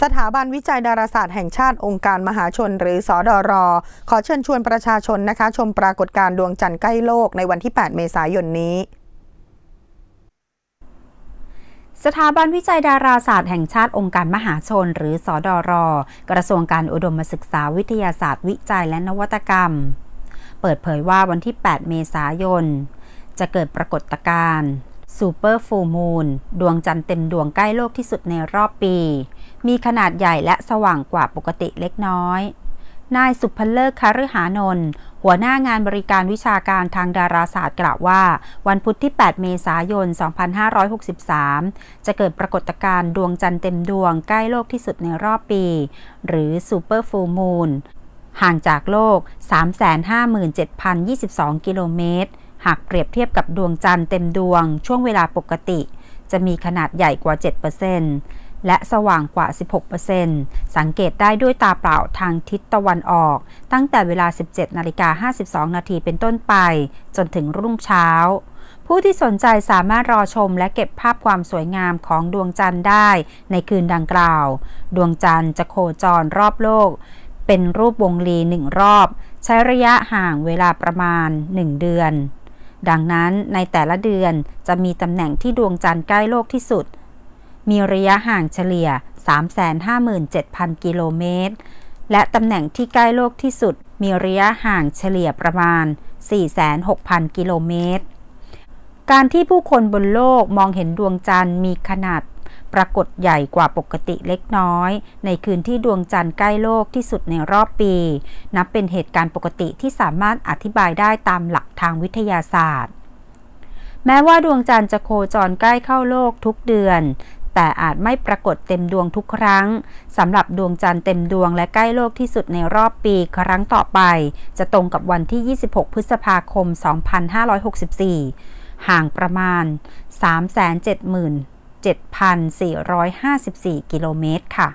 สถาบันวิจัยดาราศาสตร์แห่งชาติองค์การมหาชนหรือสอดอรอ ขอเชิญชวนประชาชนนะคะ ชมปรากฏการณ์ดวงจันทร์ใกล้โลกในวันที่ 8 เมษายนนี้สถาบันวิจัยดาราศาสตร์แห่งชาติองค์การมหาชน หรือสอดอรอ กระทรวงการอุดมศึกษาวิทยาศาสตร์วิจัยและนวัตกรรม เปิดเผยว่าวันที่ 8 เมษายน จะเกิดปรากฏการณ์ Super Full Moon ดวงจันทร์เต็มดวงใกล้โลกที่สุดในรอบปี มีขนาดใหญ่และสว่างกว่าปกติเล็กน้อย นายศุภฤกษ์ คฤหานนท์หัวหน้างานบริการวิชาการทางดาราศาสตร์กล่าวว่า วันพุธที่ 8 เมษายน 2563 จะเกิดปรากฏการณ์ดวงจันทร์เต็มดวงใกล้โลกที่สุดในรอบปี หรือ Super Full Moon ห่างจากโลก 357,022 กิโลเมตร หากเปรียบเทียบกับดวงจันทร์เต็มดวงช่วงเวลาปกติ จะมีขนาดใหญ่กว่า 7%และสว่างกว่า 16%สังเกตได้ด้วยตาเปล่าทางทิศตะวันออก ตั้งแต่เวลา 17นาฬิกา52 นาทีเป็นต้นไป จนถึงรุ่งเช้า ผู้ที่สนใจสามารถรอชมและเก็บภาพความสวยงามของดวงจันทร์ได้ในคืนดังกล่าว ดวงจันทร์จะโคจรรอบโลก เป็นรูปวงรีหนึ่งรอบ ใช้ระยะห่างเวลาประมาณ 1 เดือน ดังนั้นในแต่ละเดือนจะมีตำแหน่งที่ดวงจันทร์ใกล้โลกที่สุด มีระยะห่างเฉลี่ย 357,000 กิโลเมตร และตำแหน่งที่ใกล้โลกที่สุด มีระยะห่างเฉลี่ยประมาณ 46,000 กิโลเมตร การที่ผู้คนบนโลกมองเห็นดวงจันทร์มีขนาด ปรากฏใหญ่กว่าปกติเล็กน้อย ในคืนที่ดวงจันทร์ใกล้โลกที่สุดในรอบปี นับเป็นเหตุการณ์ปกติที่สามารถอธิบายได้ตามหลักทางวิทยาศาสตร์ แม้ว่าดวงจันทร์จะโคจรใกล้เข้าโลกทุกเดือน แต่อาจไม่ปรากฏเต็มดวงทุกครั้งสำหรับดวงจันทร์เต็มดวงและใกล้โลกที่สุดในรอบปีครั้งต่อไป จะตรงกับวันที่ 26 พฤษภาคม 2564ห่างประมาณ 370,000 7,454 กิโลเมตรค่ะ